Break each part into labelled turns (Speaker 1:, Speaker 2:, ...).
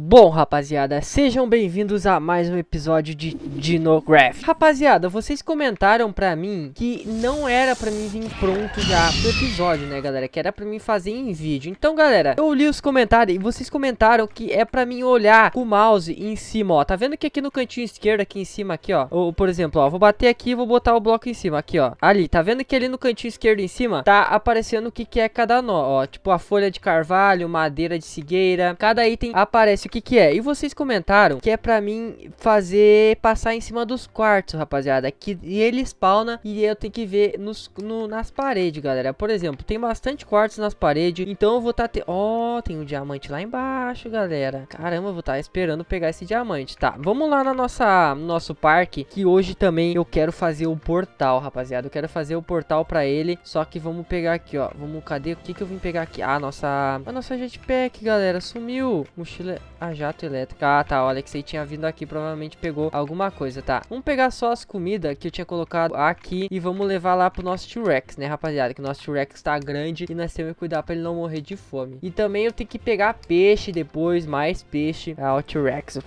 Speaker 1: Bom, rapaziada, sejam bem-vindos a mais um episódio de Dinograph. Rapaziada, vocês comentaram pra mim que não era pra mim vir pronto já pro episódio, né, galera? Que era pra mim fazer em vídeo. Então, galera, eu li os comentários e vocês comentaram que é pra mim olhar o mouse em cima, ó. Tá vendo que aqui no cantinho esquerdo, aqui em cima, aqui, ó. Ou, por exemplo, ó, vou bater aqui e vou botar o bloco em cima, aqui, ó. Ali, tá vendo que ali no cantinho esquerdo em cima tá aparecendo o que que é cada nó, ó. Tipo, a folha de carvalho, madeira de cigueira. Cada item aparece o que que é. E vocês comentaram que é pra mim fazer passar em cima dos quartos, rapaziada. Que e ele spawna e eu tenho que ver nos, no, nas paredes, galera. Por exemplo, tem bastante quartos nas paredes. Então eu vou estar... Tá Ó, oh, tem um diamante lá embaixo, galera. Caramba, eu vou estar tá esperando pegar esse diamante. Tá, vamos lá na nossa, no nosso parque. Que hoje também eu quero fazer o portal, rapaziada. Eu quero fazer o portal pra ele. Só que vamos pegar aqui, ó. Vamos, cadê? O que que eu vim pegar aqui? Ah, nossa... A nossa jetpack, galera. Sumiu. Mochila... A jato elétrico. Ah, tá. O Alexei tinha vindo aqui. Provavelmente pegou alguma coisa, tá? Vamos pegar só as comidas que eu tinha colocado aqui. E vamos levar lá pro nosso T-Rex, né, rapaziada? Que o nosso T-Rex tá grande. E nós temos que cuidar pra ele não morrer de fome. E também eu tenho que pegar peixe depois. Mais peixe. Ah, o T-Rex.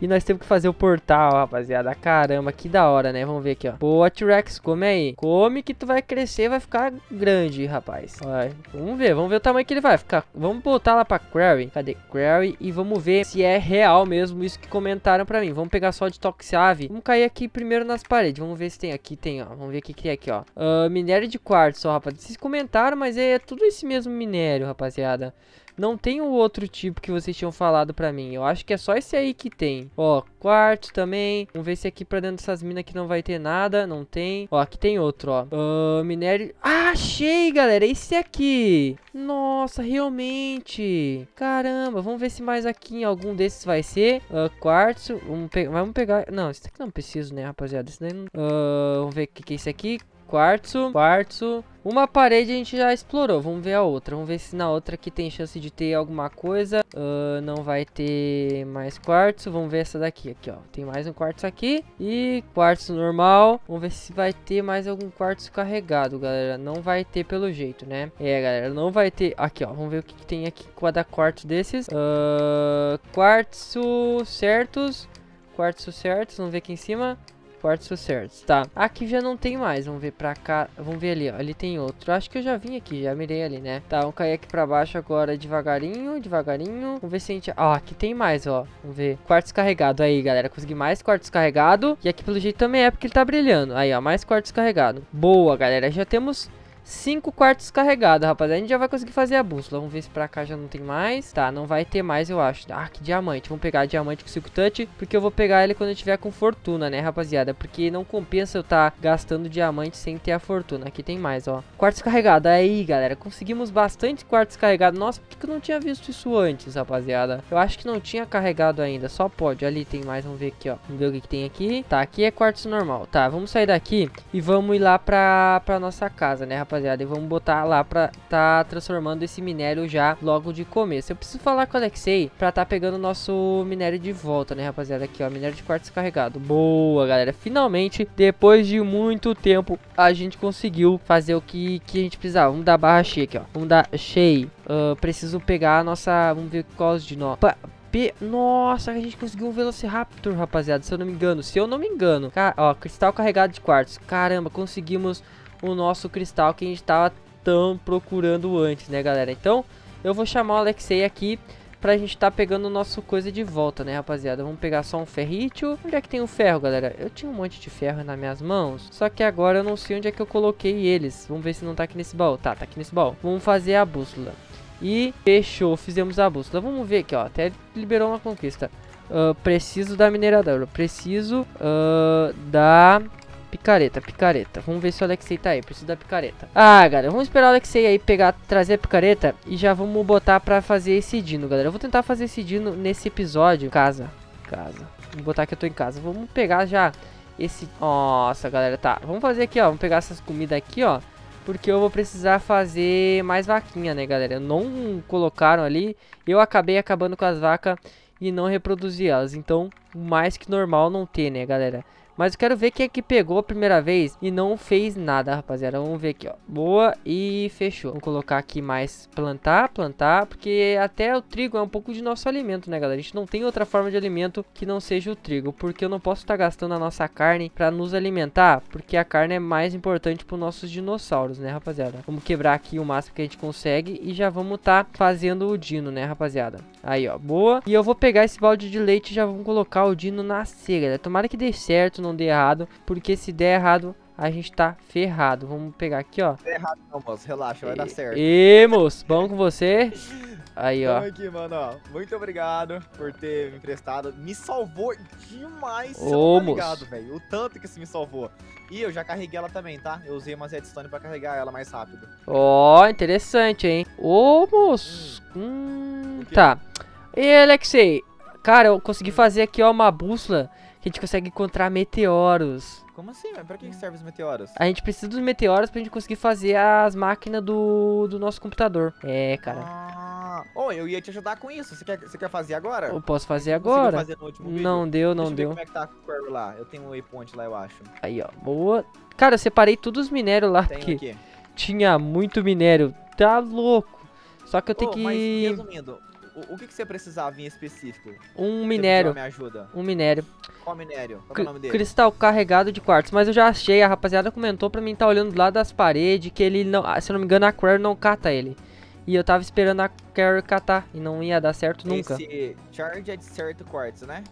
Speaker 1: E nós temos que fazer o portal, rapaziada. Caramba, que da hora, né? Vamos ver aqui, ó. Boa, T-Rex. Come aí. Come que tu vai crescer. Vai ficar grande, rapaz. Vai. Vamos ver. Vamos ver o tamanho que ele vai ficar. Vamos botar lá pra Quarry. Cadê? Quarry. E vamos ver se é real mesmo isso que comentaram pra mim. Vamos pegar só de Toxiave. Vamos cair aqui primeiro nas paredes. Vamos ver se tem aqui. Tem, ó. Vamos ver o que, que é aqui, ó. Uh, minério de quartzo, rapaz. Vocês comentaram, mas é tudo esse mesmo minério, rapaziada. Não tem o outro tipo que vocês tinham falado pra mim. Eu acho que é só esse aí que tem. Ó, quarto também. Vamos ver se aqui pra dentro dessas minas aqui não vai ter nada. Não tem. Ó, aqui tem outro, ó. Uh, minério... Ah, achei, galera. Esse aqui. Nossa, realmente. Caramba. Vamos ver se mais aqui em algum desses vai ser. Uh, quartzo. Vamos, pe vamos pegar... Não, esse aqui não preciso, né, rapaziada. Esse daí não... Uh, vamos ver o que, que é esse aqui. Quartzo, quartzo. Uma parede a gente já explorou. Vamos ver a outra. Vamos ver se na outra aqui tem chance de ter alguma coisa. Uh, não vai ter mais quartzo. Vamos ver essa daqui. Aqui, ó. Tem mais um quartzo aqui. E quartzo normal. Vamos ver se vai ter mais algum quartzo carregado, galera. Não vai ter pelo jeito, né? É, galera. Não vai ter... Aqui, ó. Vamos ver o que, que tem aqui. Cada quartzo desses. Uh, quartzo certos. Quartzo certos. Vamos ver aqui em cima quartos certos. Tá, aqui já não tem mais. Vamos ver pra cá. Vamos ver ali, ó. Ali tem outro. Acho que eu já vim aqui, já mirei ali, né? Tá, vamos cair aqui pra baixo agora devagarinho, devagarinho. Vamos ver se a gente... Ó, aqui tem mais, ó. Vamos ver. Quartos carregado aí, galera. Consegui mais quartos carregado. E aqui pelo jeito também é porque ele tá brilhando. Aí, ó, mais quartos carregado. Boa, galera. Já temos 5 quartos carregados, rapaziada. A gente já vai conseguir fazer a bússola. Vamos ver se pra cá já não tem mais. Tá, não vai ter mais, eu acho. Ah, que diamante. Vamos pegar diamante com Silk Touch. Porque eu vou pegar ele quando eu tiver com fortuna, né, rapaziada? Porque não compensa eu estar tá gastando diamante sem ter a fortuna. Aqui tem mais, ó. Quartos carregados. Aí, galera. Conseguimos bastante quartos carregados. Nossa, por que eu não tinha visto isso antes, rapaziada? Eu acho que não tinha carregado ainda. Só pode. Ali tem mais. Vamos ver aqui, ó. Vamos ver o que, que tem aqui. Tá, aqui é quartos normal. Tá, vamos sair daqui e vamos ir lá pra, pra nossa casa, né, rapaziada? Rapaziada. E vamos botar lá pra tá transformando esse minério já logo de começo. Eu preciso falar com o Alexei pra tá pegando o nosso minério de volta, né, rapaziada? Aqui, ó, minério de quartzo carregado. Boa, galera. Finalmente, depois de muito tempo, a gente conseguiu fazer o que, que a gente precisava. Vamos dar barra cheia aqui, ó. Vamos dar cheio. Uh, preciso pegar a nossa... Vamos ver qual de nó. Pa nossa, a gente conseguiu um Velociraptor, rapaziada, se eu não me engano. Se eu não me engano. Ó, cristal carregado de quartzo. Caramba, conseguimos o nosso cristal que a gente estava tão procurando antes, né, galera? Então, eu vou chamar o Alexei aqui pra gente tá pegando o nosso coisa de volta, né, rapaziada? Vamos pegar só um ferrítio. Onde é que tem o ferro, galera? Eu tinha um monte de ferro nas minhas mãos, só que agora eu não sei onde é que eu coloquei eles. Vamos ver se não tá aqui nesse baú. Tá, tá aqui nesse baú. Vamos fazer a bússola. E fechou, fizemos a bússola. Vamos ver aqui, ó. Até liberou uma conquista. Uh, preciso da mineradora. Preciso uh, da Picareta, picareta. Vamos ver se o Alexei tá aí. Preciso da picareta. Ah, galera, vamos esperar o Alexei aí pegar, trazer a picareta e já vamos botar pra fazer esse dino, galera. Eu vou tentar fazer esse dino nesse episódio. Casa, casa. Vou botar que eu tô em casa. Vamos pegar já esse... Nossa, galera, tá. Vamos fazer aqui, ó. Vamos pegar essas comidas aqui, ó. Porque eu vou precisar fazer mais vaquinha, né, galera? Não colocaram ali. Eu acabei acabando com as vacas e não reproduzi elas. Então, mais que normal não ter, né, galera? Mas eu quero ver quem é que pegou a primeira vez e não fez nada, rapaziada. Vamos ver aqui, ó. Boa e fechou. Vamos colocar aqui mais plantar, plantar, porque até o trigo é um pouco de nosso alimento, né, galera? A gente não tem outra forma de alimento que não seja o trigo, porque eu não posso estar tá gastando a nossa carne para nos alimentar, porque a carne é mais importante para os nossos dinossauros, né, rapaziada? Vamos quebrar aqui o máximo que a gente consegue e já vamos estar tá fazendo o dino, né, rapaziada? Aí, ó, boa. E eu vou pegar esse balde de leite e já vamos colocar o dino na cega. Tomara que dê certo, não dê errado, porque se der errado, a gente tá ferrado. Vamos pegar aqui, ó.
Speaker 2: Não errado não, moço. Relaxa, vai dar certo.
Speaker 1: E, moço, bom com você? Aí, ó.
Speaker 2: aqui, mano, ó. Muito obrigado por ter me emprestado. Me salvou demais,
Speaker 1: Ô, tá ligado,
Speaker 2: velho. O tanto que você me salvou. E eu já carreguei ela também, tá? Eu usei umas redstone pra carregar ela mais rápido.
Speaker 1: Ó, oh, interessante, hein? Ô, moço. Hum, hum tá. E, Alexei, cara, eu consegui hum. fazer aqui, ó, uma bússola que a gente consegue encontrar meteoros.
Speaker 2: Como assim? Mas pra que serve os meteoros?
Speaker 1: A gente precisa dos meteoros pra gente conseguir fazer as máquinas do, do nosso computador. É, cara.
Speaker 2: Ah, oh, eu ia te ajudar com isso. Você quer, você quer fazer agora?
Speaker 1: Eu posso fazer agora. Fazer não deu, não
Speaker 2: Deixa
Speaker 1: deu.
Speaker 2: como é que tá o query lá. Eu tenho um waypoint lá, eu acho.
Speaker 1: Aí, ó. Boa. Cara, eu separei todos os minérios lá, porque aqui. tinha muito minério. Tá louco. Só que eu tenho oh, que... Mas,
Speaker 2: resumindo, o, o que, que você precisava em específico?
Speaker 1: Um minério.
Speaker 2: Me ajuda.
Speaker 1: Um minério.
Speaker 2: Qual minério? Qual é o nome dele?
Speaker 1: Cristal carregado de quartzo. Mas eu já achei, a rapaziada comentou pra mim tá olhando do lado das paredes que ele não. Se eu não me engano, a Query não cata ele. E eu tava esperando a Query catar. E não ia dar certo nunca.
Speaker 2: Esse charge é de certo quartzo, né?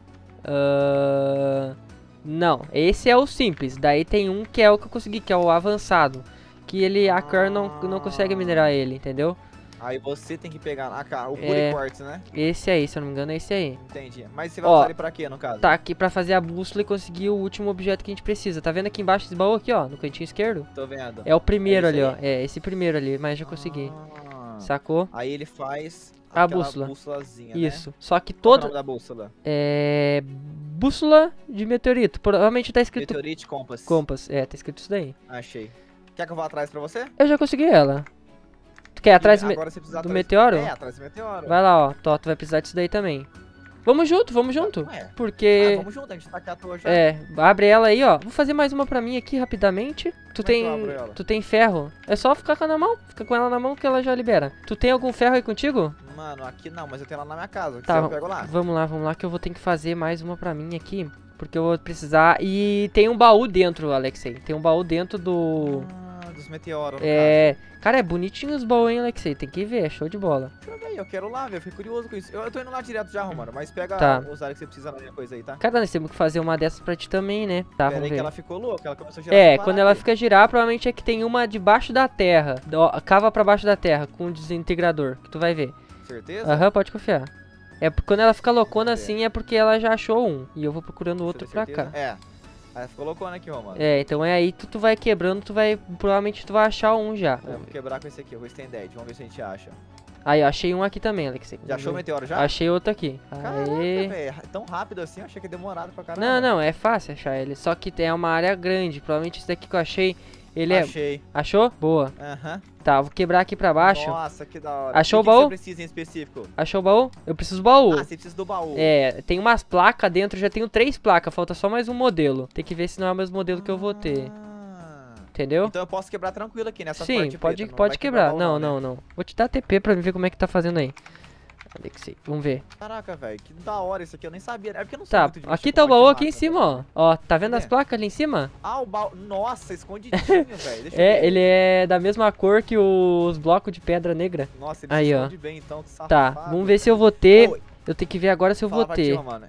Speaker 1: Uh, não, esse é o simples. Daí tem um que é o que eu consegui, que é o avançado. Que ele, a Query não, não consegue minerar ele, entendeu?
Speaker 2: Aí você tem que pegar a, ah, o é, quartzo, né?
Speaker 1: Esse aí, se eu não me engano, é esse aí.
Speaker 2: Entendi. Mas você vai Ó, usar ele pra quê, no caso?
Speaker 1: Tá aqui pra fazer a bússola e conseguir o último objeto que a gente precisa. Tá vendo aqui embaixo esse baú aqui, ó? No cantinho esquerdo?
Speaker 2: Tô vendo.
Speaker 1: É o primeiro é ali, aí? ó. É, esse primeiro ali, mas já consegui. Ah, Sacou?
Speaker 2: Aí ele faz
Speaker 1: a bússola.
Speaker 2: Né?
Speaker 1: Isso. Né? Só que toda.
Speaker 2: Qual é o nome da bússola?
Speaker 1: É. Bússola de meteorito. Provavelmente tá escrito.
Speaker 2: Meteorite Compass.
Speaker 1: Compass, é, tá escrito isso daí.
Speaker 2: Achei. Quer que eu vá atrás pra você?
Speaker 1: Eu já consegui ela. Tu quer atrás me... do meteoro?
Speaker 2: É, atrás do meteoro.
Speaker 1: Vai lá, ó. Tó, tu vai precisar disso daí também. Vamos junto, vamos junto.
Speaker 2: Ué.
Speaker 1: Porque.
Speaker 2: Ah, vamos junto, a gente tá aqui à toa já.
Speaker 1: É, abre ela aí, ó. Vou fazer mais uma pra mim aqui rapidamente. Tu Como é tem. Tu tem ferro. É só ficar com ela na mão. Fica com ela na mão que ela já libera. Tu tem algum ferro aí contigo?
Speaker 2: Mano, aqui não, mas eu tenho ela na minha casa.
Speaker 1: Tá, eu pego lá. Vamos lá, vamos lá que eu vou ter que fazer mais uma pra mim aqui. Porque eu vou precisar. E tem um baú dentro, Alexei. Tem um baú dentro do.
Speaker 2: Ah, dos meteoros.
Speaker 1: É. Caso. Cara, é bonitinho os baús, hein, Alexei? Tem que ver, é show de bola.
Speaker 2: Deixa eu ver aí, eu quero lá, velho. Fiquei curioso com isso. Eu, eu tô indo lá direto já, Romano, mas pega
Speaker 1: tá.
Speaker 2: os áreas que você precisa na minha coisa aí, tá?
Speaker 1: Cara, nós temos que fazer uma dessas pra ti também, né? Tá,
Speaker 2: Pera
Speaker 1: vamos
Speaker 2: aí
Speaker 1: ver.
Speaker 2: que ela ficou louca, ela começou a girar.
Speaker 1: É, quando ela fica girar, provavelmente é que tem uma debaixo da terra. Cava pra baixo da terra, com o desintegrador, que tu vai ver.
Speaker 2: Certeza?
Speaker 1: Aham, uhum, pode confiar. É, quando ela fica loucona assim, é porque ela já achou um. E eu vou procurando outro pra cá.
Speaker 2: É. Aí ficou loucona aqui, Romano.
Speaker 1: É, então é aí que tu vai quebrando, tu vai. Provavelmente tu vai achar um já.
Speaker 2: É, vou quebrar com esse aqui, o Western Dead. Vamos ver se a gente acha.
Speaker 1: Aí, eu achei um aqui também, Alex.
Speaker 2: Já achou o meteoro já?
Speaker 1: Achei outro aqui.
Speaker 2: Caraca, velho. Tão rápido assim, eu achei que é demorado pra caramba.
Speaker 1: Não, não, é fácil achar ele. Só que tem uma área grande. Provavelmente esse daqui que eu achei, ele
Speaker 2: achei. é.
Speaker 1: Achei. Achou? Boa.
Speaker 2: Aham. Uhum.
Speaker 1: Tá, vou quebrar aqui pra baixo.
Speaker 2: Nossa, que da hora.
Speaker 1: Achou
Speaker 2: o,
Speaker 1: o baú?
Speaker 2: que você precisa em específico?
Speaker 1: Achou o baú? Eu preciso do baú.
Speaker 2: Ah, você precisa do baú.
Speaker 1: É, tem umas placas dentro, já tenho três placas, falta só mais um modelo. Tem que ver se não é o mesmo modelo que eu vou ter. Ah. Entendeu?
Speaker 2: Então eu posso quebrar tranquilo aqui nessa
Speaker 1: Sim, pode, pode quebrar. Não, não, não, não. Vou te dar TP pra ver como é que tá fazendo aí. Alexei, vamos ver.
Speaker 2: Caraca, velho, que da hora isso aqui, eu nem sabia. É porque eu não
Speaker 1: tá, aqui tá o baú aqui em cima, ó. Ó, tá vendo as placas ali em cima?
Speaker 2: Ah, o baú. Nossa, escondidinho, velho.
Speaker 1: É, ele é da mesma cor que os blocos de pedra negra.
Speaker 2: Nossa,
Speaker 1: ele Aí, ó.
Speaker 2: bem, então,
Speaker 1: Tá, vamos ver se eu vou ter. eu tenho que ver agora se eu vou ter. Ti,
Speaker 2: mano.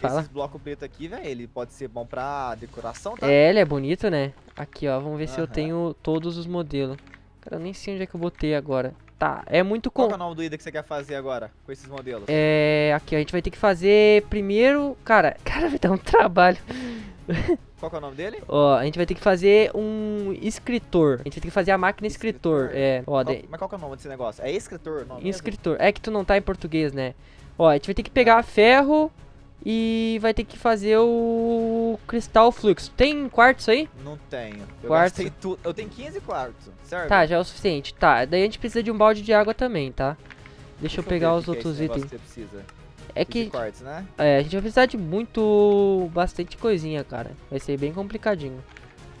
Speaker 2: Fala. Esse bloco preto aqui, velho, ele pode ser bom pra decoração, tá?
Speaker 1: É, ele é bonito, né? Aqui, ó, vamos ver se eu tenho todos os modelos. Cara, eu nem sei onde é que eu botei agora. Tá, é muito
Speaker 2: com... Qual é o nome do ida que você quer fazer agora com esses modelos?
Speaker 1: É, aqui a gente vai ter que fazer primeiro, cara, cara vai dar um trabalho.
Speaker 2: Qual é o nome dele?
Speaker 1: Ó, a gente vai ter que fazer um escritor. A gente vai ter que fazer a máquina escritor. escritor. É, ó,
Speaker 2: qual, de... Mas qual é o nome desse negócio? É escritor? Nome
Speaker 1: escritor. É que tu não tá em português, né? Ó, a gente vai ter que pegar ah. ferro, e vai ter que fazer o cristal fluxo. Tem quartzo aí?
Speaker 2: Não tenho. Eu quartzo. Tu... Eu tenho 15 quartzo, certo?
Speaker 1: Tá, já é o suficiente. Tá, daí a gente precisa de um balde de água também, tá? Deixa, Deixa eu pegar os outros itens. É
Speaker 2: Que...
Speaker 1: que
Speaker 2: Quartz, né?
Speaker 1: é, a gente vai precisar de muito. bastante coisinha, cara. Vai ser bem complicadinho.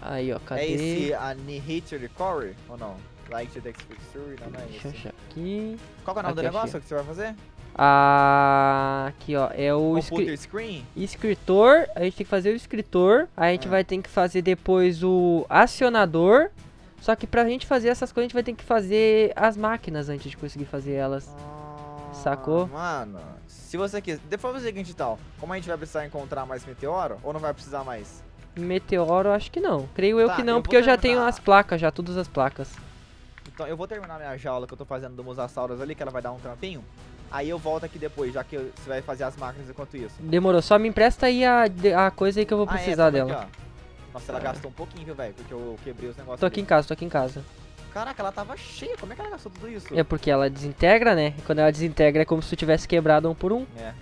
Speaker 1: Aí, ó, cadê?
Speaker 2: É esse Annihilator Core ou não? Light Dex Fixture, não, não é
Speaker 1: Deixa eu
Speaker 2: esse.
Speaker 1: achar aqui.
Speaker 2: Qual é o nome do
Speaker 1: Aqui,
Speaker 2: negócio
Speaker 1: achei.
Speaker 2: que você vai fazer?
Speaker 1: Ah, aqui, ó. É o escri-
Speaker 2: Screen?
Speaker 1: escritor. A gente tem que fazer o escritor. A gente
Speaker 2: Ah.
Speaker 1: vai ter que fazer depois o acionador. Só que pra gente fazer essas coisas, a gente vai ter que fazer as máquinas antes de conseguir fazer elas. Sacou?
Speaker 2: Ah, Mano, se você quiser. Depois o seguinte tal. Como a gente vai precisar encontrar mais meteoro? Ou não vai precisar mais?
Speaker 1: Meteoro, acho que não. Creio eu
Speaker 2: Tá,
Speaker 1: que
Speaker 2: eu
Speaker 1: não,
Speaker 2: vou
Speaker 1: porque eu já tenho as placas, já, todas as placas.
Speaker 2: Então eu vou terminar minha jaula que eu tô fazendo do Mosasaurus ali, que ela vai dar um trampinho. Aí eu volto aqui depois, já que você vai fazer as máquinas enquanto isso.
Speaker 1: Demorou, só me empresta aí a, a coisa aí que eu vou
Speaker 2: Ah, é,
Speaker 1: precisar
Speaker 2: toma
Speaker 1: dela.
Speaker 2: aqui. Nossa, ela gastou um pouquinho, viu, velho? Porque eu quebrei os negócios.
Speaker 1: Tô aqui em
Speaker 2: ali.
Speaker 1: casa, tô aqui em casa.
Speaker 2: Caraca, ela tava cheia. Como é que ela gastou tudo isso?
Speaker 1: É porque ela desintegra, né? E quando ela desintegra é como se tu tivesse quebrado um por um.
Speaker 2: É,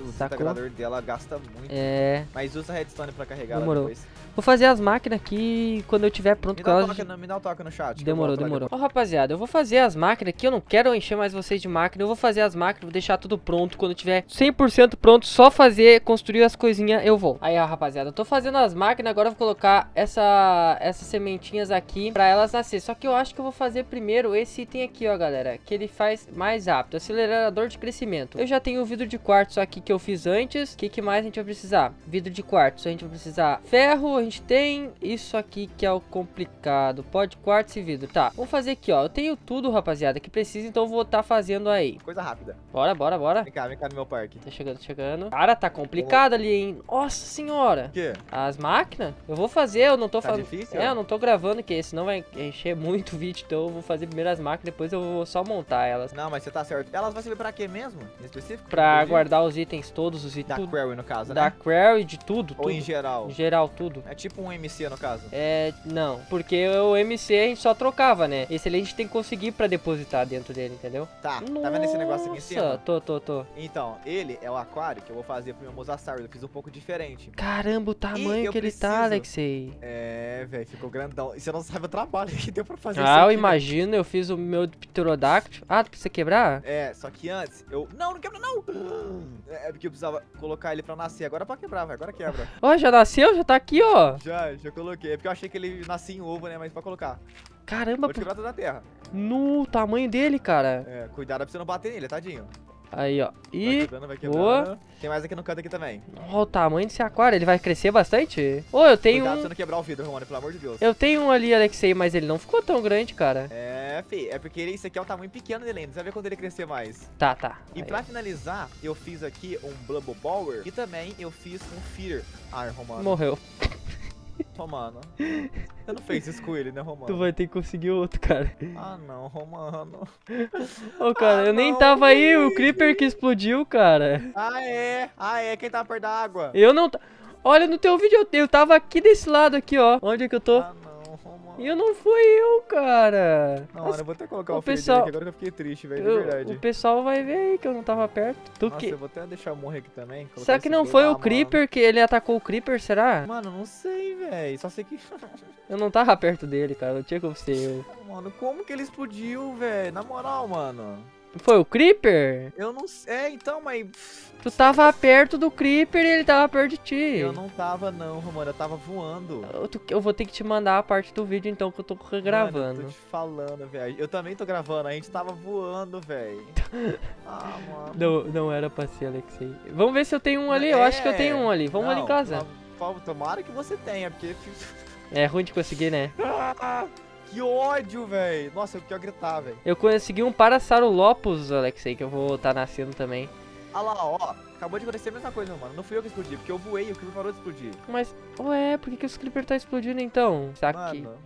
Speaker 2: o
Speaker 1: Sacou?
Speaker 2: desintegrador dela gasta muito.
Speaker 1: É.
Speaker 2: Mas usa redstone pra carregar
Speaker 1: Demorou.
Speaker 2: ela depois.
Speaker 1: Vou fazer as máquinas aqui quando eu tiver pronto
Speaker 2: Me
Speaker 1: com
Speaker 2: dá, um
Speaker 1: elas.
Speaker 2: me dá um toque no chat.
Speaker 1: Demorou, demorou. Ó, rapaziada, eu vou fazer as máquinas aqui. Eu não quero encher mais vocês de máquina. Eu vou fazer as máquinas, vou deixar tudo pronto. Quando tiver 100% pronto, só fazer, construir as coisinhas, eu vou. Aí, ó, rapaziada, eu tô fazendo as máquinas. Agora eu vou colocar essa, essas sementinhas aqui pra elas nascer. Só que eu acho que eu vou fazer primeiro esse item aqui, ó, galera. Que ele faz mais rápido. Acelerador de crescimento. Eu já tenho o vidro de quartzo aqui que eu fiz antes. O que, que mais a gente vai precisar? Vidro de quartzo. A gente vai precisar ferro, a gente tem. Isso aqui que é o complicado. Pó de quartzo e vidro. Tá, vamos fazer aqui, ó. Eu tenho tudo, rapaziada, que precisa, então eu vou estar fazendo aí.
Speaker 2: Coisa rápida.
Speaker 1: Bora, bora, bora.
Speaker 2: Vem cá, vem cá no meu parque.
Speaker 1: Tá chegando, tá chegando. Cara, tá complicado ali, hein? Nossa senhora.
Speaker 2: O quê?
Speaker 1: As máquinas? Eu vou fazer, eu não tô
Speaker 2: Tá
Speaker 1: falando.
Speaker 2: difícil?
Speaker 1: É, eu não tô gravando, que senão vai encher muito o vídeo. Então eu vou fazer primeiro as máquinas, depois eu vou só montar elas.
Speaker 2: Não, mas você tá certo. Elas vão servir pra quê mesmo? Em específico?
Speaker 1: Pra guardar os itens todos, os
Speaker 2: Da
Speaker 1: itens. tudo.
Speaker 2: Query, no caso,
Speaker 1: Da
Speaker 2: né?
Speaker 1: Query, de tudo,
Speaker 2: Ou
Speaker 1: tudo.
Speaker 2: em geral?
Speaker 1: Em geral, tudo.
Speaker 2: É tipo um MC, no caso.
Speaker 1: É, não, porque o MC a gente só trocava, né? Esse ali a gente tem que conseguir pra depositar dentro dele, entendeu?
Speaker 2: Tá, tá vendo esse negócio aqui em
Speaker 1: Nossa,
Speaker 2: cima?
Speaker 1: Tô, tô, tô.
Speaker 2: Então, ele é o aquário que eu vou fazer pro meu Mosasaurus. Eu fiz um pouco diferente.
Speaker 1: Caramba, o tamanho
Speaker 2: eu
Speaker 1: que ele tá,
Speaker 2: preciso-
Speaker 1: Alexei.
Speaker 2: É, velho, ficou grandão. E você não sabe o trabalho que deu pra fazer
Speaker 1: Ah,
Speaker 2: isso
Speaker 1: eu
Speaker 2: aqui, né?
Speaker 1: imagino, eu fiz o meu pterodáctilo. Ah, tu precisa quebrar?
Speaker 2: É, só que antes eu. Não, não quebra, não! É porque eu precisava colocar ele pra nascer. Agora é pra quebrar, vai. Agora quebra.
Speaker 1: Ó, já nasceu, já tá aqui, ó.
Speaker 2: já, já coloquei. É porque eu achei que ele nascia em ovo, né? Mas pra colocar.
Speaker 1: Caramba,
Speaker 2: quebrar toda a terra.
Speaker 1: no tamanho dele, cara.
Speaker 2: É, cuidado pra você não bater nele, tadinho.
Speaker 1: Aí, ó.
Speaker 2: Vai
Speaker 1: E.
Speaker 2: quebrando, vai
Speaker 1: boa.
Speaker 2: quebrando. Tem mais aqui no canto aqui também.
Speaker 1: Ó, o tamanho desse aquário, ele vai crescer bastante? Ô, eu tenho
Speaker 2: Cuidado pra
Speaker 1: um.
Speaker 2: você não quebrar o vidro, Romano, pelo amor de Deus.
Speaker 1: Eu tenho um ali, Alexei, mas ele não ficou tão grande, cara.
Speaker 2: É, fi, é porque ele, esse aqui é o tamanho pequeno dele ainda. Você vai ver quando ele crescer mais.
Speaker 1: Tá, tá.
Speaker 2: E
Speaker 1: Aí,
Speaker 2: pra finalizar, eu fiz aqui um Blubble Bower e também eu fiz um Feeder. Ai, Romano.
Speaker 1: Morreu.
Speaker 2: Romano. Você não fez isso com ele, né, Romano?
Speaker 1: Tu vai ter que conseguir outro, cara.
Speaker 2: Ah, não, Romano.
Speaker 1: Ô, cara,
Speaker 2: Ah,
Speaker 1: eu nem
Speaker 2: não,
Speaker 1: tava aí, o. Creeper que explodiu, cara.
Speaker 2: Ah, é. Ah, é. Quem tá perto da água?
Speaker 1: Eu não. Olha no teu vídeo, eu, eu tava aqui desse lado aqui, ó. Onde é que eu tô?
Speaker 2: Ah, não.
Speaker 1: E eu não fui eu, cara.
Speaker 2: Não,
Speaker 1: As-
Speaker 2: mano, eu vou até colocar
Speaker 1: o
Speaker 2: o,
Speaker 1: pessoal-
Speaker 2: aqui agora que eu fiquei triste, velho, de verdade.
Speaker 1: o pessoal vai ver aí que eu não tava perto. Tu
Speaker 2: Nossa,
Speaker 1: que...
Speaker 2: eu vou até deixar eu morrer aqui também.
Speaker 1: Será que não foi
Speaker 2: Ah,
Speaker 1: o
Speaker 2: mano.
Speaker 1: Creeper que ele atacou o Creeper, será?
Speaker 2: Mano, não sei, velho. Só sei que.
Speaker 1: Eu não tava perto dele, cara. Não tinha como ser eu.
Speaker 2: mano, como que ele explodiu, velho? Na moral, mano.
Speaker 1: Foi o Creeper?
Speaker 2: Eu não sei. É, então, mas.
Speaker 1: Tu tava perto do Creeper e ele tava perto de ti.
Speaker 2: Eu não tava, não, Romano. Eu tava voando.
Speaker 1: Eu, tu- eu vou ter que te mandar a parte do vídeo então que eu tô
Speaker 2: Mano, eu
Speaker 1: gravando.
Speaker 2: tô te falando, velho. Eu também tô gravando. A gente tava voando, velho. Ah, mano.
Speaker 1: Não, não era pra ser, Alexei. Vamos ver se eu tenho um ali. Eu acho que eu tenho um ali. Vamos ali em
Speaker 2: Não,
Speaker 1: casa.
Speaker 2: Tomara que você tenha, porque.
Speaker 1: É ruim de conseguir, né?
Speaker 2: Ah, que ódio, velho. Nossa, eu quero gritar, velho.
Speaker 1: Eu consegui um Parasaurolopus, Alexei, que eu vou estar nascendo também.
Speaker 2: Olha lá, ó. Acabou de acontecer a mesma coisa, mano. Não fui eu que explodi, porque eu voei e o Creeper parou de explodir.
Speaker 1: Mas, ué, por que, que os Creeper tá explodindo então? Será que...
Speaker 2: Mano,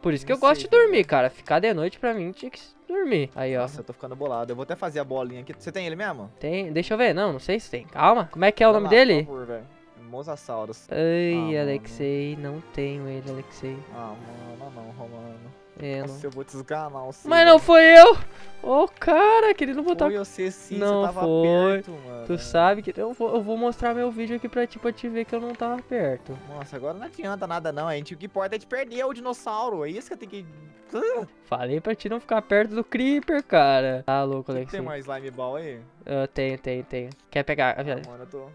Speaker 1: Por isso que eu gosto
Speaker 2: sei,
Speaker 1: de dormir, cara. Ficar de noite pra mim tinha que dormir. Aí, ó.
Speaker 2: nossa, eu tô ficando bolado. Eu vou até fazer a bolinha aqui. Você tem ele mesmo?
Speaker 1: Tem. Deixa eu ver. Não, não sei se tem. Calma. Como é que é o
Speaker 2: Vai
Speaker 1: nome
Speaker 2: lá,
Speaker 1: dele?
Speaker 2: Por favor. Mosasaurus.
Speaker 1: Ai,
Speaker 2: Ah, mano.
Speaker 1: Alexei. Não tenho ele, Alexei.
Speaker 2: Ah, mano, não, Romano.
Speaker 1: É, não...
Speaker 2: Nossa, eu vou te esganar. Você,
Speaker 1: Mas não foi eu! Ô, cara, querendo botar...
Speaker 2: Foi você sim,
Speaker 1: Não
Speaker 2: você tava
Speaker 1: foi.
Speaker 2: perto, mano.
Speaker 1: Tu sabe que... Eu vou, eu vou mostrar meu vídeo aqui pra ti, pra te ver que eu não tava perto.
Speaker 2: Nossa, agora não adianta nada não, a gente. O que importa é te perder o dinossauro. É isso que eu tenho que. Ah,
Speaker 1: Falei pra ti não ficar perto do Creeper, cara. Tá louco, Alex.
Speaker 2: Tem mais slime ball aí?
Speaker 1: Eu tenho, tenho, tenho. Quer pegar?
Speaker 2: Ah, mano, eu tô.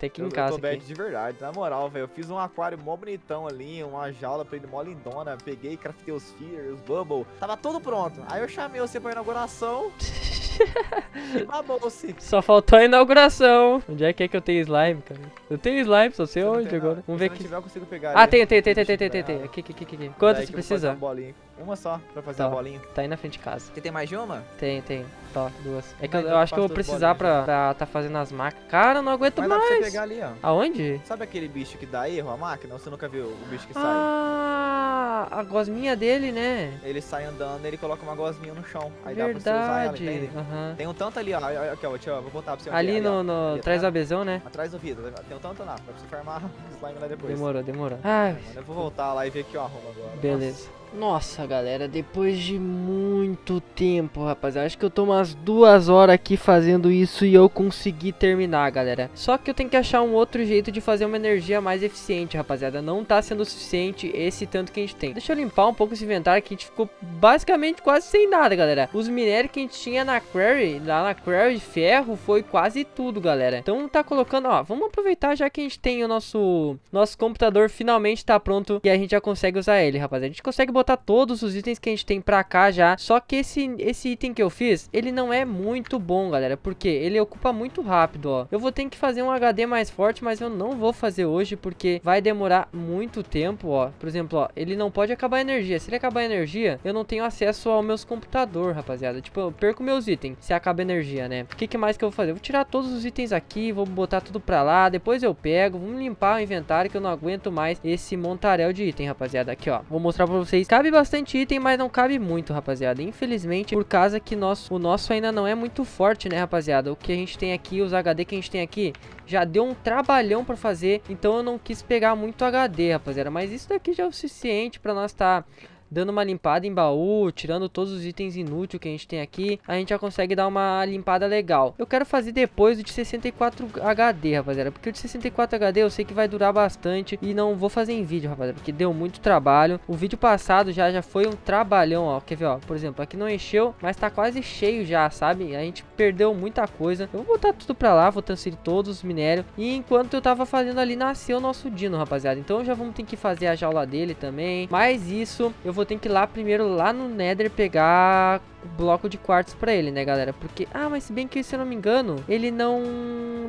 Speaker 1: Tem que ir
Speaker 2: Eu,
Speaker 1: em
Speaker 2: eu
Speaker 1: casa
Speaker 2: tô bad de verdade, na moral, velho. Eu fiz um aquário mó bonitão ali, uma jaula pra ele mó lindona. Peguei, craftei os feeders, os bubble. Tava tudo pronto. Aí eu chamei você pra inauguração babou-se.
Speaker 1: Só faltou a inauguração. Onde é que é que eu tenho slime, cara? Eu tenho slime, só sei onde
Speaker 2: tem
Speaker 1: agora.
Speaker 2: nada-
Speaker 1: Vamos
Speaker 2: se
Speaker 1: ver
Speaker 2: não
Speaker 1: aqui.
Speaker 2: tiver, eu consigo pegar
Speaker 1: Ah, tem, tem, tem, tem, tem, tem,
Speaker 2: pegar.
Speaker 1: tem. Aqui, aqui, aqui, aqui.
Speaker 2: Vou fazer
Speaker 1: precisa?
Speaker 2: uma só pra fazer
Speaker 1: Tá.
Speaker 2: a bolinha.
Speaker 1: Tá aí na frente de casa.
Speaker 2: Você tem mais de uma?
Speaker 1: Tem, tem. Tá, duas. É que eu,
Speaker 2: eu
Speaker 1: acho que eu vou precisar pra, pra tá fazendo as máquinas. Cara, eu não aguento
Speaker 2: Mas dá pra você
Speaker 1: mais.
Speaker 2: pegar ali, ó.
Speaker 1: Aonde?
Speaker 2: Sabe aquele bicho que dá erro a máquina? Ou você nunca viu o bicho que sai?
Speaker 1: Ah, a gosminha dele, né?
Speaker 2: Ele sai andando, ele coloca uma gosminha no chão. Aí dá pra você usar ela,
Speaker 1: Verdade.
Speaker 2: entende?
Speaker 1: Aham.
Speaker 2: Tem um tanto ali, ó. Aqui, ó. Deixa eu vou botar pra você.
Speaker 1: Ali
Speaker 2: aqui, ó.
Speaker 1: no, no
Speaker 2: Ali
Speaker 1: atrás do abezão, né?
Speaker 2: Atrás do vidro. Tem um tanto lá. Pra você farmar slime lá depois.
Speaker 1: Demorou, demorou.
Speaker 2: Mano, eu vou voltar lá e ver que eu arrumo agora.
Speaker 1: Beleza. Nossa, galera, depois de muito tempo, rapaz, acho que eu tô umas duas horas aqui fazendo isso e eu consegui terminar, galera. Só que eu tenho que achar um outro jeito de fazer uma energia mais eficiente, rapaziada. Não tá sendo suficiente esse tanto que a gente tem. Deixa eu limpar um pouco esse inventário que a gente ficou basicamente quase sem nada, galera. Os minérios que a gente tinha na Quarry, lá na Quarry de ferro, foi quase tudo, galera. Então tá colocando, ó, vamos aproveitar já que a gente tem o nosso nosso computador finalmente tá pronto e a gente já consegue usar ele, rapaziada. A gente consegue botar todos os itens que a gente tem pra cá já. Só que esse, esse item que eu fiz, ele não é muito bom, galera. Porque ele ocupa muito rápido, ó. Eu vou ter que fazer um HD mais forte, mas eu não vou fazer hoje porque vai demorar muito tempo, ó. Por exemplo, ó, ele não pode acabar a energia. Se ele acabar a energia, eu não tenho acesso ao meus computador, rapaziada. Tipo, eu perco meus itens se acaba a energia, né? O que, que mais que eu vou fazer? Eu vou tirar todos os itens aqui, vou botar tudo pra lá. Depois eu pego, vamos limpar o inventário que eu não aguento mais esse montaréu de item, rapaziada. Aqui, ó. Vou mostrar pra vocês. Cabe bastante item, mas não cabe muito, rapaziada. Infelizmente, por causa que nosso, o nosso ainda não é muito forte, né, rapaziada? O que a gente tem aqui, os HD que a gente tem aqui, já deu um trabalhão pra fazer. Então eu não quis pegar muito HD, rapaziada. Mas isso daqui já é o suficiente pra nós estar... Tá dando uma limpada em baú, tirando todos os itens inúteis que a gente tem aqui, a gente já consegue dar uma limpada legal. Eu quero fazer depois o de 64 HD, rapaziada, porque o de 64 HD eu sei que vai durar bastante e não vou fazer em vídeo, rapaziada, porque deu muito trabalho. O vídeo passado já já foi um trabalhão, ó, quer ver, ó, por exemplo, aqui não encheu, mas tá quase cheio já, sabe? A gente perdeu muita coisa. Eu vou botar tudo pra lá, vou transferir todos os minérios e enquanto eu tava fazendo ali, nasceu o nosso dino, rapaziada. Então já vamos ter que fazer a jaula dele também. Mas isso, eu vou ter que ir lá primeiro, lá no Nether, pegar o bloco de quartzo pra ele, né, galera? Porque, ah, mas se bem que, se eu não me engano, ele não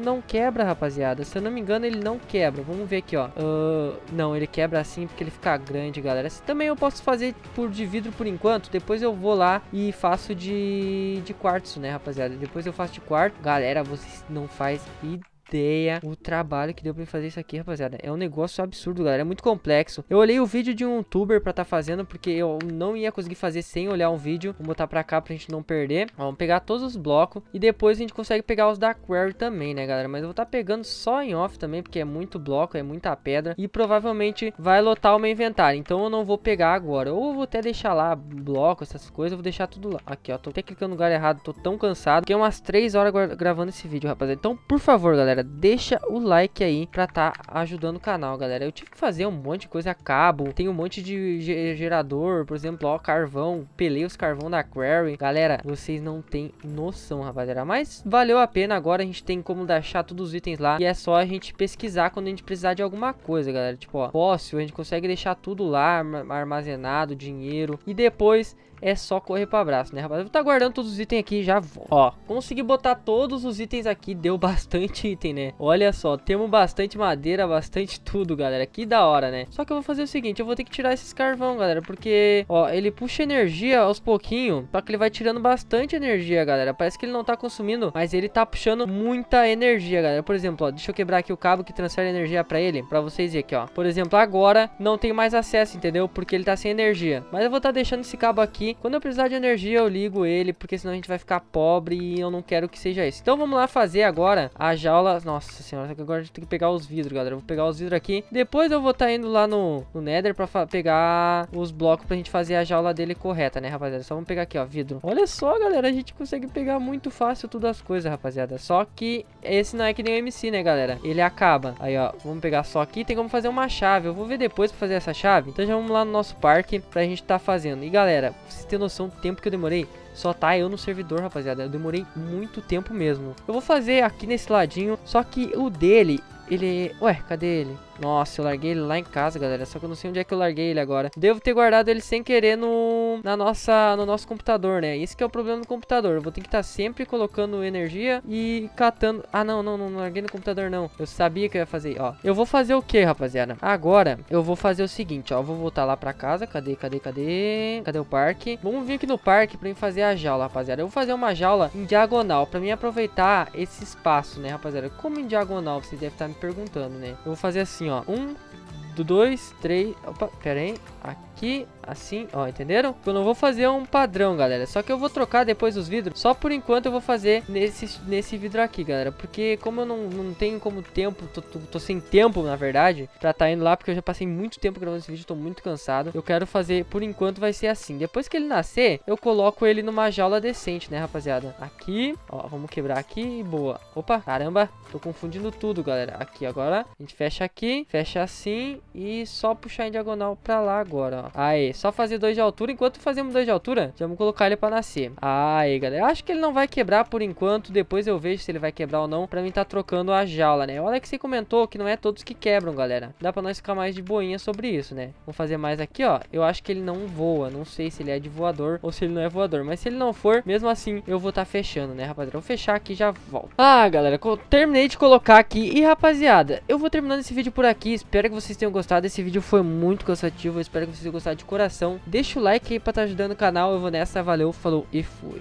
Speaker 1: não quebra, rapaziada. Se eu não me engano, ele não quebra. Vamos ver aqui, ó. Uh, não, ele quebra assim porque ele fica grande, galera. Também eu posso fazer por de vidro por enquanto. Depois eu vou lá e faço de, de quartzo, né, rapaziada? Depois eu faço de quartzo. Galera, vocês não faz ideia o trabalho que deu pra fazer isso aqui, rapaziada. É um negócio absurdo, galera. É muito complexo. Eu olhei o vídeo de um youtuber pra tá fazendo, porque eu não ia conseguir fazer sem olhar um vídeo. Vou botar pra cá pra gente não perder. Ó, vamos pegar todos os blocos. E depois a gente consegue pegar os da Quarry também, né, galera? Mas eu vou tá pegando só em off também, porque é muito bloco, é muita pedra. E provavelmente vai lotar o meu inventário. Então eu não vou pegar agora. Ou vou até deixar lá bloco, essas coisas. Eu vou deixar tudo lá. Aqui, ó. Tô até clicando no lugar errado. Tô tão cansado. Fiquei umas 3 horas gra- gravando esse vídeo, rapaziada. Então, por favor, galera, deixa o like aí pra tá ajudando o canal, galera. Eu tive que fazer um monte de coisa, cabo, tem um monte de ge- gerador, por exemplo, ó, carvão, pelei os carvão da Quarry. Galera, vocês não tem noção, rapaziada. Mas valeu a pena, agora a gente tem como deixar todos os itens lá e é só a gente pesquisar quando a gente precisar de alguma coisa, galera. Tipo, ó, fóssil, a gente consegue deixar tudo lá, arma- armazenado, dinheiro e depois é só correr pra abraço, né, rapaziada? Vou tá guardando todos os itens aqui já vou. Ó, consegui botar todos os itens aqui, deu bastante item, né? Olha só, temos bastante madeira, bastante tudo, galera. Que da hora, né? Só que eu vou fazer o seguinte, eu vou ter que tirar esses carvão, galera, porque, ó, ele puxa energia aos pouquinhos, só que ele vai tirando bastante energia, galera. Parece que ele não tá consumindo, mas ele tá puxando muita energia, galera. Por exemplo, ó, deixa eu quebrar aqui o cabo que transfere energia pra ele, pra vocês verem aqui, ó. Por exemplo, agora não tem mais acesso, entendeu? Porque ele tá sem energia. Mas eu vou tá deixando esse cabo aqui Quando eu precisar de energia, eu ligo ele, porque senão a gente vai ficar pobre e eu não quero que seja isso. Então vamos lá fazer agora a jaula. Nossa senhora, agora a gente tem que pegar os vidros, galera. Eu vou pegar os vidros aqui. Depois eu vou estar tá indo lá no, no Nether pra pegar os blocos pra gente fazer a jaula dele correta, né, rapaziada? Só vamos pegar aqui, ó, vidro. Olha só, galera, a gente consegue pegar muito fácil tudo as coisas, rapaziada. Só que esse não é que nem o MC, né, galera? Ele acaba. Aí, ó, vamos pegar só aqui. Tem como fazer uma chave. Eu vou ver depois pra fazer essa chave. Então já vamos lá no nosso parque pra gente tá fazendo. E, galera, vocês terem noção do tempo que eu demorei, só tá eu no servidor, rapaziada. Eu demorei muito tempo mesmo. Eu vou fazer aqui nesse ladinho, só que o dele, ele... Ué, cadê ele? Nossa, eu larguei ele lá em casa, galera. Só que eu não sei onde é que eu larguei ele agora. Devo ter guardado ele sem querer no, na nossa, no nosso computador, né? Esse que é o problema do computador. Eu vou ter que estar tá sempre colocando energia e catando... Ah, não, não, não, não larguei no computador, não. Eu sabia que eu ia fazer, ó. Eu vou fazer o que, rapaziada? Agora, eu vou fazer o seguinte, ó. Eu vou voltar lá pra casa. Cadê, cadê, cadê? Cadê o parque? Vamos vir aqui no parque pra mim fazer a jaula, rapaziada. Eu vou fazer uma jaula em diagonal pra mim aproveitar esse espaço, né, rapaziada? Como em diagonal? Vocês devem estar me perguntando, né? Eu vou fazer assim, ó. Um, do dois, três... Opa, pera aí. Aqui, assim, ó, entenderam? Eu não vou fazer um padrão, galera. Só que eu vou trocar depois os vidros. Só por enquanto eu vou fazer nesse, nesse vidro aqui, galera. Porque como eu não, não tenho como tempo, tô, tô, tô sem tempo, na verdade, pra tá indo lá. Porque eu já passei muito tempo gravando esse vídeo, tô muito cansado. Eu quero fazer, por enquanto vai ser assim. Depois que ele nascer, eu coloco ele numa jaula decente, né, rapaziada? Aqui, ó, vamos quebrar aqui e boa. Opa, caramba, tô confundindo tudo, galera. Aqui, agora, a gente fecha aqui, fecha assim e só puxar em diagonal pra lá agora, ó. Aí, só fazer dois de altura. Enquanto fazemos dois de altura, já vamos colocar ele pra nascer. Aí, galera. Acho que ele não vai quebrar por enquanto. Depois eu vejo se ele vai quebrar ou não. Pra mim tá trocando a jaula, né? Olha que você comentou que não é todos que quebram, galera. Dá pra nós ficar mais de boinha sobre isso, né? Vamos fazer mais aqui, ó. Eu acho que ele não voa. Não sei se ele é de voador ou se ele não é voador. Mas se ele não for, mesmo assim, eu vou tá fechando, né, rapaziada? Vou fechar aqui e já volto. Ah, galera, terminei de colocar aqui. E, rapaziada, eu vou terminando esse vídeo por aqui. Espero que vocês tenham gostado. Esse vídeo foi muito cansativo. Eu espero que vocês tenham gostado de coração. Deixa o like aí pra estar tá ajudando o canal. Eu vou nessa. Valeu, falou e fui.